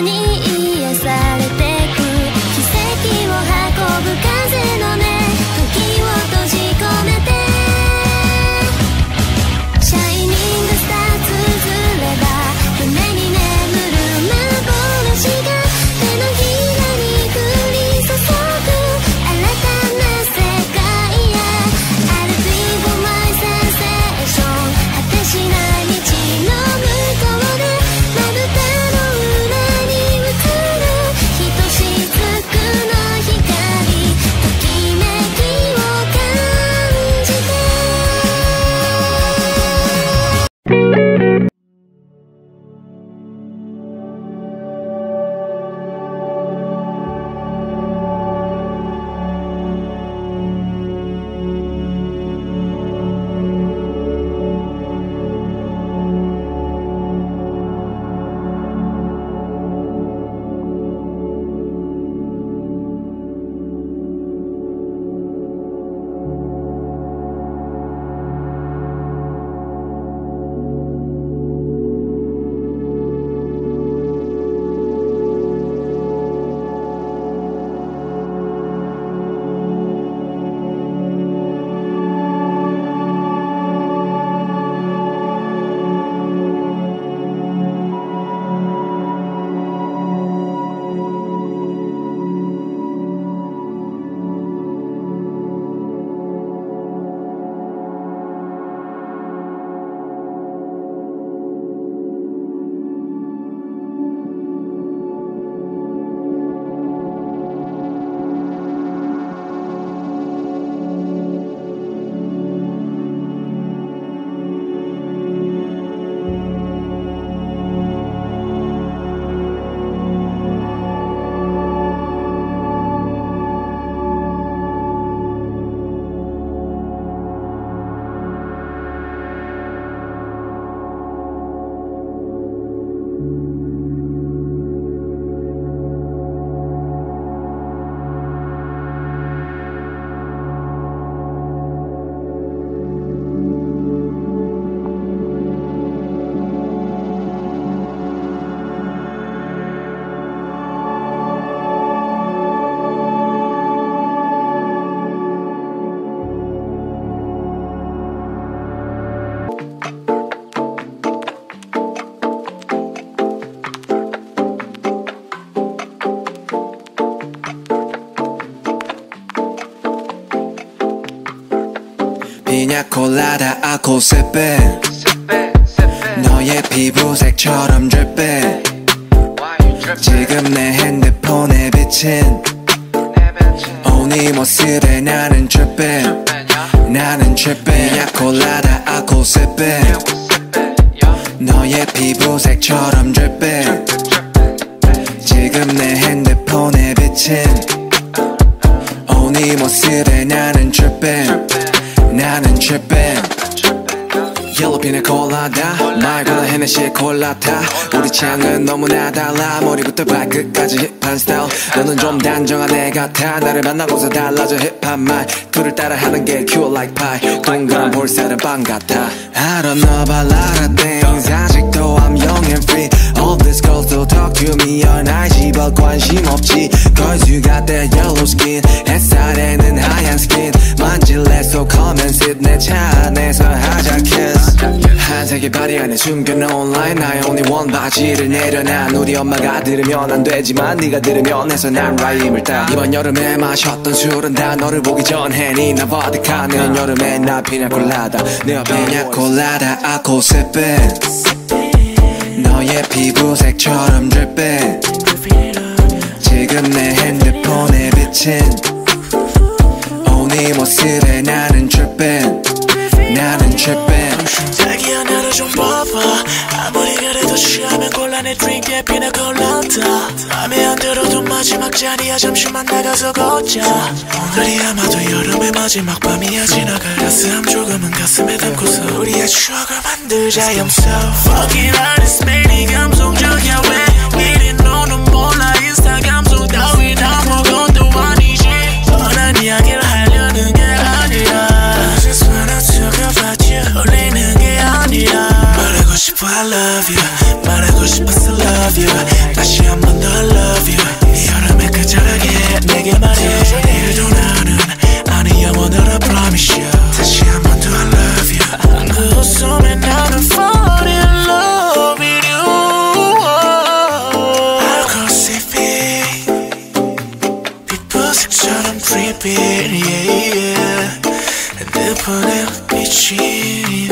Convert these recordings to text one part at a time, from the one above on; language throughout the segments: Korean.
に癒さ。れ 피냐 콜라다 아코 세페. 너의 피부색처럼 dripping 지금 내 핸드폰에 비친. 오니 모습에 나는 dripping 나는 dripping 피냐 콜라다 아코 세페. 너의 피부색처럼 dripping 지금 내 핸드폰에 비친. 오니 모습에 나는 dripping 나는 dripping 옐로핀의 콜라다. 말거나 헤네시의 콜라타. 우리 취향은 너무나 달라. 머리부터 발끝까지 힙한 스타일. 너는 좀 단정한 애 같아. 나를 만나고서 달라져 힙한 말. 둘을 따라하는 게 cute like pie. 동그란 볼살은 빵 같아. I don't know about a lot of things. 아직도 I'm young and free All these girls don't talk to me IG but 관심 없지. Cause you got that yellow skin. 햇살에는 하얀 skin. 만질래 so come and sit. 내차 안에서 하자 kiss. 한색의 바리 안에 숨겨놓은 line. 나의 only one 바지를 내려놔. 우리 엄마가 들으면 안 되지만 네가 들으면 해서 난 라임을 따. 이번 여름에 마셨던 술은 다 너를 보기 전에 니나 버드카 내년 여름에 나 피냐콜라다. 내 옆에 피냐콜라다. 아코 세페 너의 피부색처럼 dripping 지금 내 핸드폰에 비친. 오니 모습에 나는 dripping 나는 dripping 자기야 나를 좀 봐봐 아무리 그래도 취하면 곤란해. 드링크에 피나 콜라다 맘에 안 들어도 마지막 자리야. 잠시만 나가서 걷자. 오늘이 아마도 여름의 마지막 밤이야. 지나갈 가슴 조금은 가슴에 담고서 우리의 추억을 만들자. I'm so fucking honest 매일 감성적이야. 왜 이리 너는 몰라. 인스타 감성 I love you 말하고 싶어서 love you 다시 한 번 더 love you 이 여름에 끝자락에 내게 말해 내일도 나는 아니 영원으로 promise you 다시 한 번 더 I love you 그 웃음에 나는 fall in love with you 알코올이 빛보색처럼 dripping yeah, yeah. 핸드폰에 비친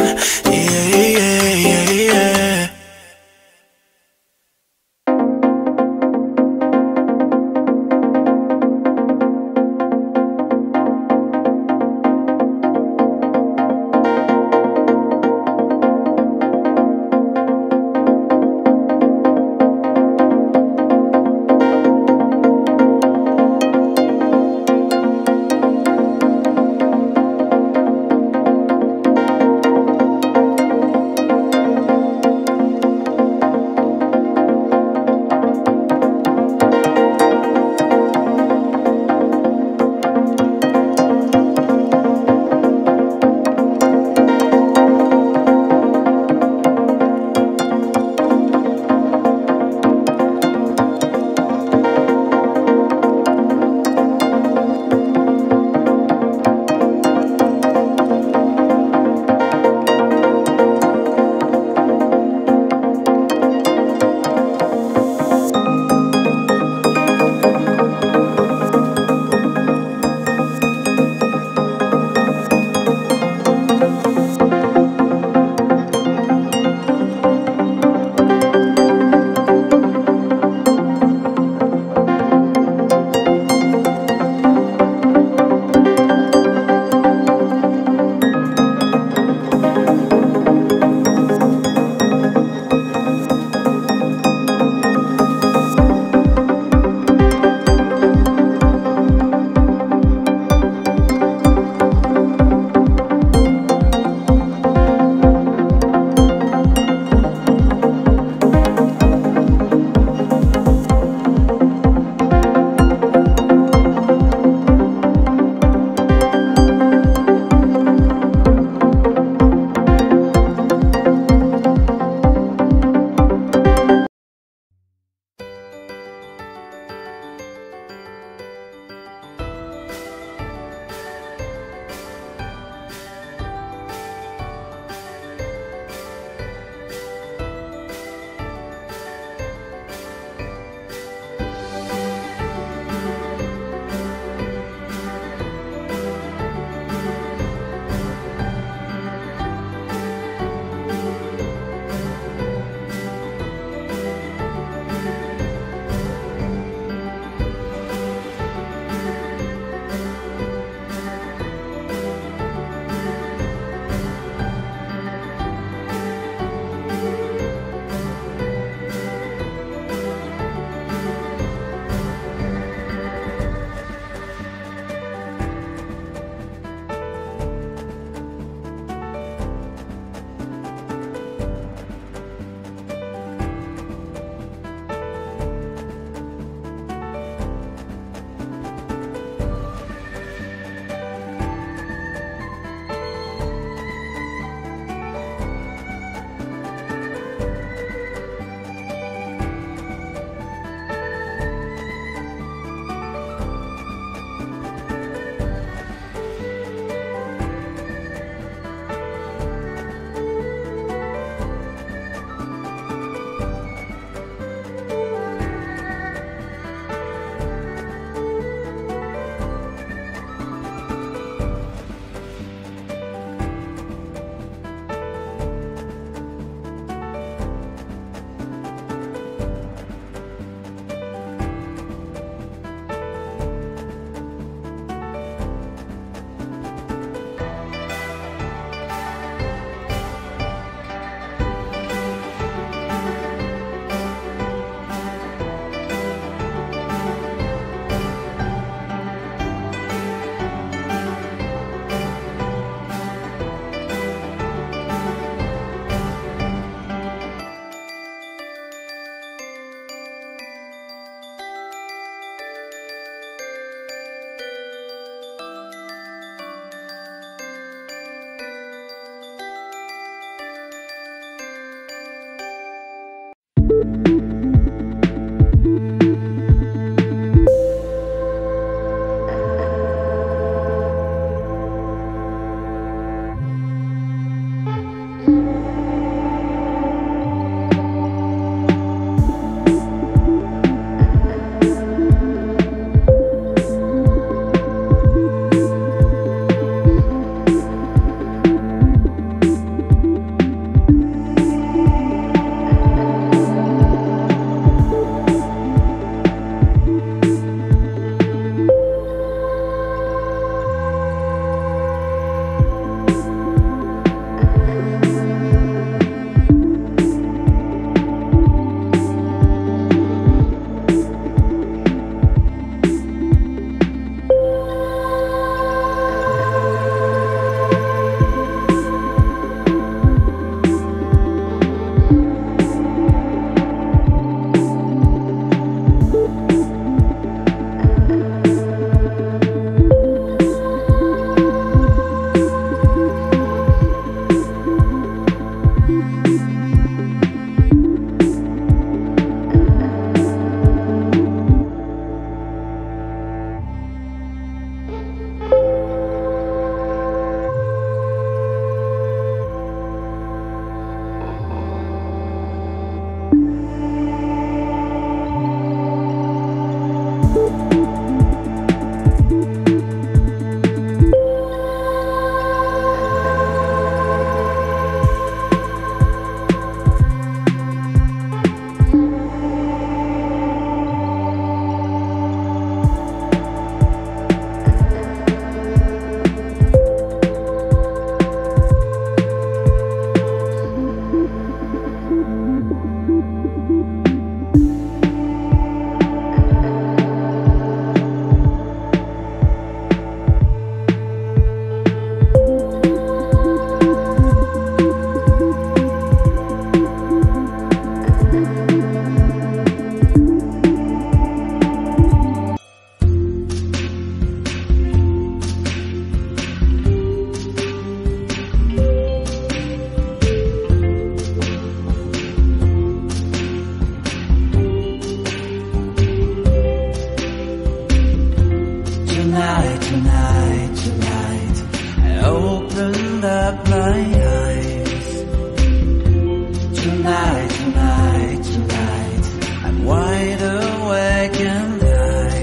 tonight, tonight, tonight. I'm wide awake and I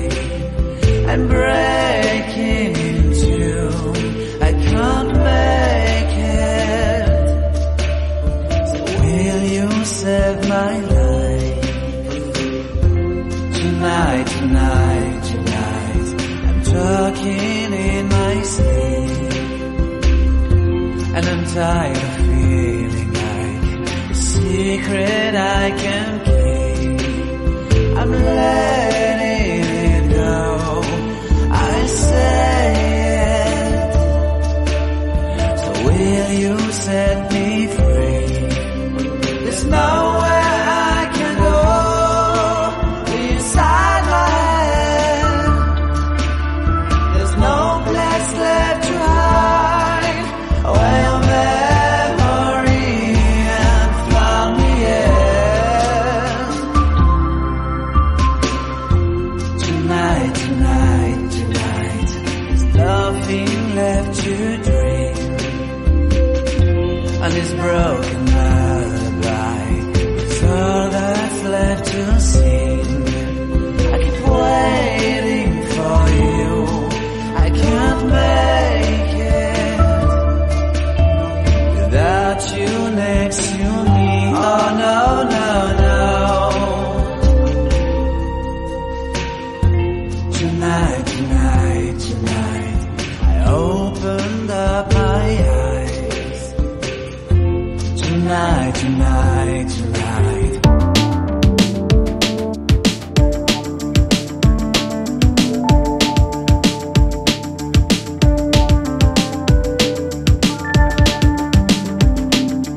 am breaking in two. I can't make it. So will you save my life? Tonight, tonight, tonight. I'm talking in my sleep. And I'm tired secret I can